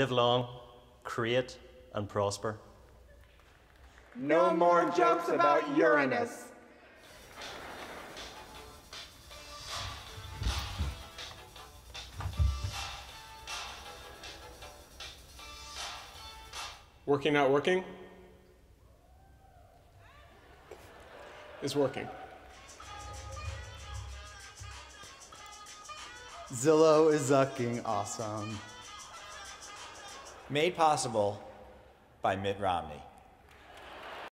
live long, create, and prosper. No more jokes about Uranus. Working, not working? Is working. Zillow is zucking awesome. Made possible by Mitt Romney.